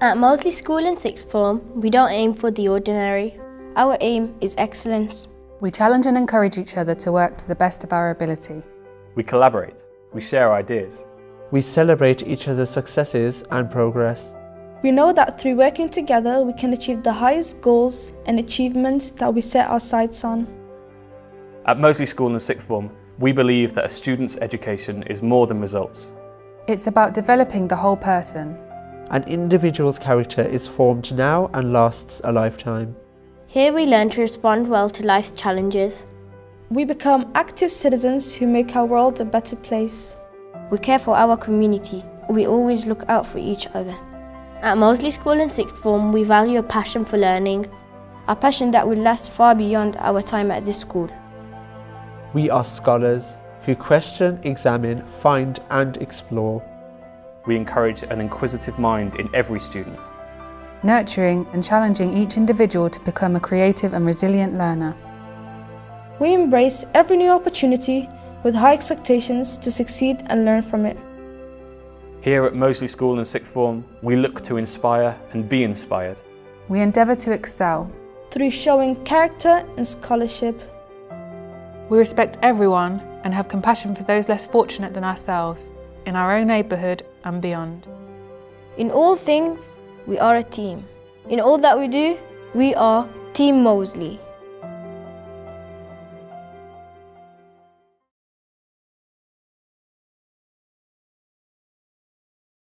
At Moseley School in sixth form, we don't aim for the ordinary. Our aim is excellence. We challenge and encourage each other to work to the best of our ability. We collaborate. We share ideas. We celebrate each other's successes and progress. We know that through working together, we can achieve the highest goals and achievements that we set our sights on. At Moseley School in sixth form, we believe that a student's education is more than results. It's about developing the whole person. An individual's character is formed now and lasts a lifetime. Here we learn to respond well to life's challenges. We become active citizens who make our world a better place. We care for our community. We always look out for each other. At Moseley School in sixth form, we value a passion for learning. A passion that will last far beyond our time at this school. We are scholars who question, examine, find and explore. We encourage an inquisitive mind in every student. Nurturing and challenging each individual to become a creative and resilient learner. We embrace every new opportunity with high expectations to succeed and learn from it. Here at Moseley School in sixth form, we look to inspire and be inspired. We endeavour to excel. Through showing character and scholarship. We respect everyone and have compassion for those less fortunate than ourselves, in our own neighbourhood and beyond. In all things, we are a team. In all that we do, we are Team Moseley.